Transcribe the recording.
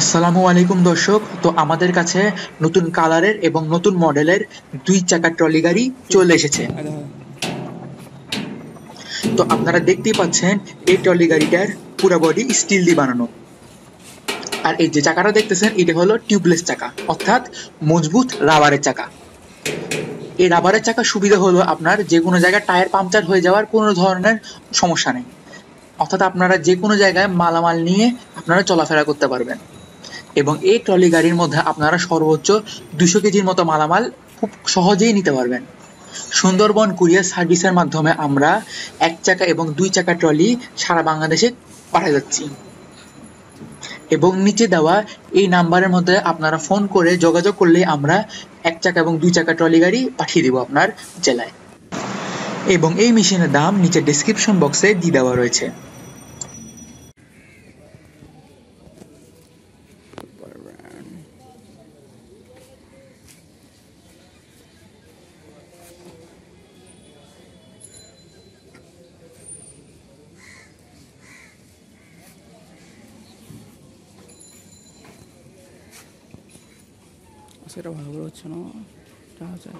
আসসালামু আলাইকুম দর্শক। তো আমাদের কাছে নতুন কালারের এবং নতুন মডেলের দুই চাকার ট্রলি গাড়ি চলে এসেছে। তো আপনারা দেখতেই পাচ্ছেন, এই ট্রলি গাড়িটার পুরো বডি স্টিল দিয়ে বানানো। আর এই যে চাকাটা দেখতেছেন, এটা হলো টিউবলেস চাকা, অর্থাৎ মজবুত রাবারের চাকা। এই রাবারের চাকা সুবিধা হলো আপনার যে কোনো জায়গায় টায়ার পাংচার হয়ে যাওয়ার কোনো ধরনের সমস্যা নেই। অর্থাৎ আপনারা যে কোনো জায়গায় মালামাল নিয়ে আপনারা চলাফেরা করতে পারবেন। এবং এই ট্রলি গাড়ির মধ্যে আপনারা সর্বোচ্চ দুশো কেজির মতো মালামাল খুব সহজেই নিতে পারবেন। সুন্দরবন কুরিয়ার সার্ভিসের মাধ্যমে আমরা এক চাকা এবং দুই চাকা ট্রলি সারা বাংলাদেশে পাঠিয়ে যাচ্ছি। এবং নিচে দেওয়া এই নাম্বারের মধ্যে আপনারা ফোন করে যোগাযোগ করলে আমরা এক চাকা এবং দুই চাকা ট্রলি গাড়ি পাঠিয়ে দিব আপনার জেলায়। এবং এই মেশিনের দাম নিচে ডেসক্রিপশন বক্সে দিয়ে দেওয়া রয়েছে। সেটা ভালো করে হচ্ছে না দেখা যায়